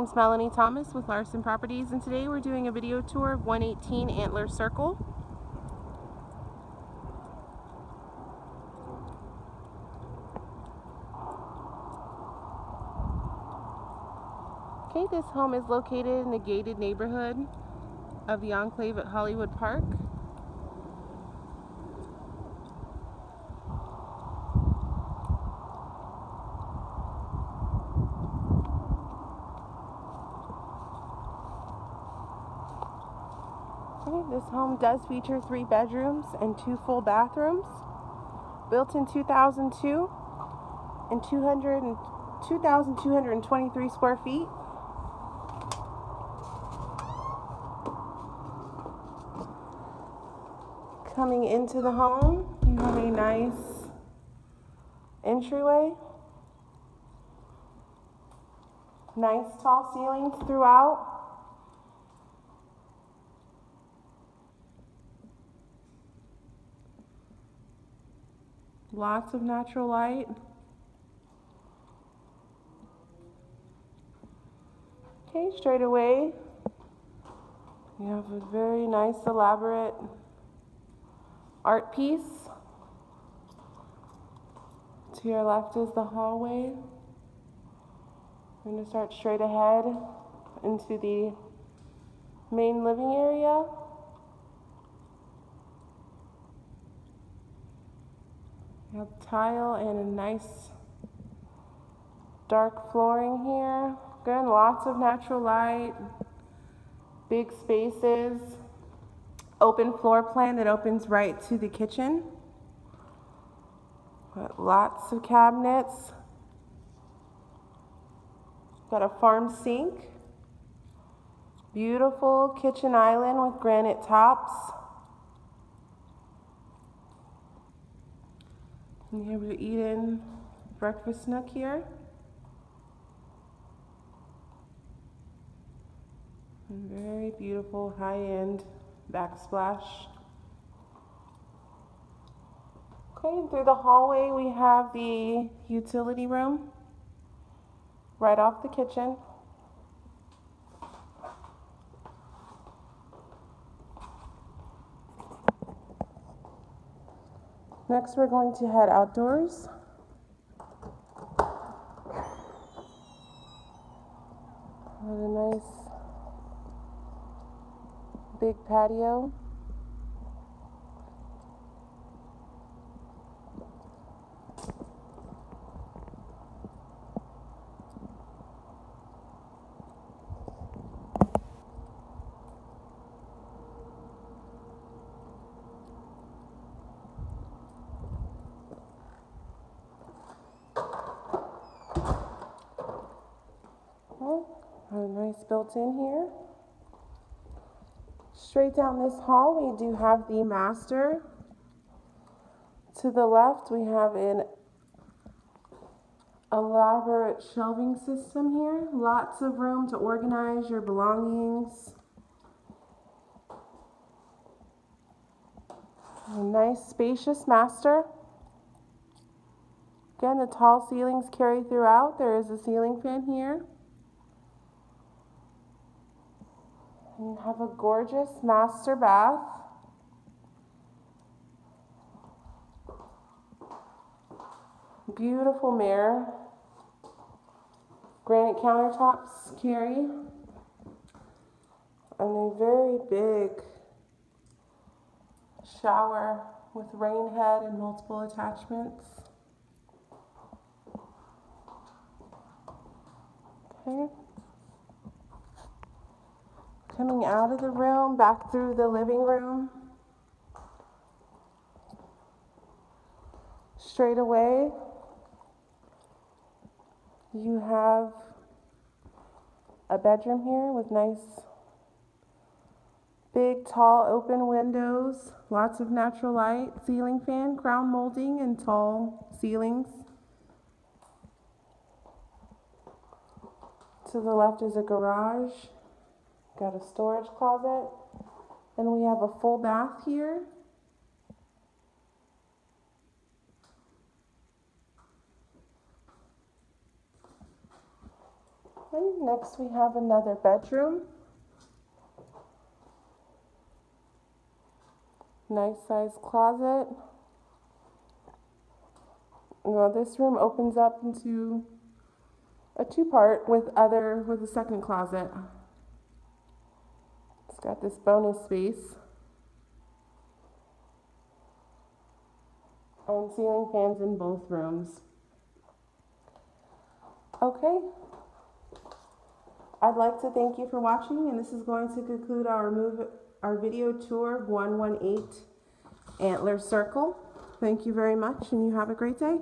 name's Melanie Thomas with Larson Properties and today we're doing a video tour of 118 Antler Circle. Okay, this home is located in the gated neighborhood of the Enclave at Hollywood Park. Okay, this home does feature three bedrooms and two full bathrooms. Built in 2002 and 2,223 square feet. Coming into the home, you have a nice entryway. Nice tall ceilings throughout. Lots of natural light. Okay, straight away, you have a very nice, elaborate art piece. To your left is the hallway. We're going to start straight ahead into the main living area. You have tile and a nice dark flooring here. Again, lots of natural light, big spaces, open floor plan that opens right to the kitchen. Got lots of cabinets. Got a farm sink. Beautiful kitchen island with granite tops. And you have your eat-in breakfast nook here. And very beautiful high-end backsplash. Okay, through the hallway we have the utility room right off the kitchen. Next we're going to head outdoors. a nice big patio. a nice built in here. Straight down this hall, we do have the master. To the left, we have an elaborate shelving system here. Lots of room to organize your belongings. A nice spacious master. Again, the tall ceilings carry throughout. There is a ceiling fan here. And you have a gorgeous master bath. Beautiful mirror. Granite countertops carry. And a very big shower with rain head and multiple attachments. Okay coming out of the room, back through the living room. Straight away, you have a bedroom here with nice big tall open windows, lots of natural light, ceiling fan, crown molding, and tall ceilings. To the left is a garage. Got a storage closet. And we have a full bath here. Okay, next we have another bedroom. Nice size closet. Now this room opens up into a two part with other with a second closet. Got this bonus space. And ceiling fans in both rooms. Okay. I'd like to thank you for watching and this is going to conclude our move our video tour of 118 Antler Circle. Thank you very much and you have a great day.